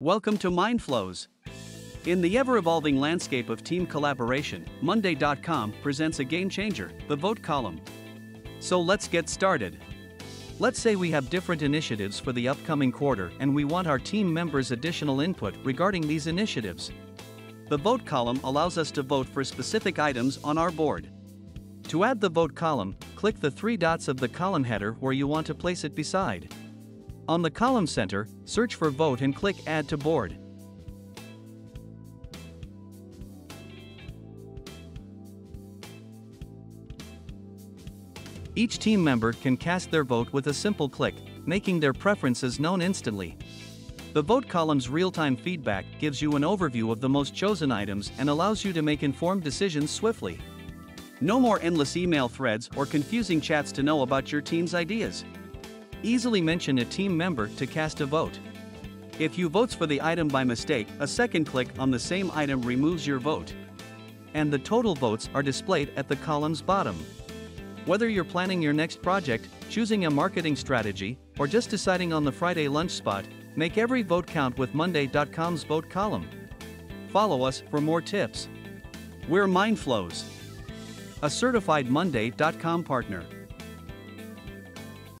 Welcome to Mindflows. In the ever evolving landscape of team collaboration, Monday.com presents a game changer the vote column. So let's get started. Let's say we have different initiatives for the upcoming quarter and we want our team members' additional input regarding these initiatives. The vote column allows us to vote for specific items on our board. To add the vote column, click the three dots of the column header where you want to place it beside. On the column center, search for Vote and click Add to Board. Each team member can cast their vote with a simple click, making their preferences known instantly. The vote column's real-time feedback gives you an overview of the most chosen items and allows you to make informed decisions swiftly. No more endless email threads or confusing chats to know about your team's ideas. Easily mention a team member to cast a vote. If you votes for the item by mistake, a second click on the same item removes your vote. And the total votes are displayed at the column's bottom. Whether you're planning your next project, choosing a marketing strategy, or just deciding on the Friday lunch spot, make every vote count with Monday.com's vote column. Follow us for more tips. We're Mindflows, a certified Monday.com partner.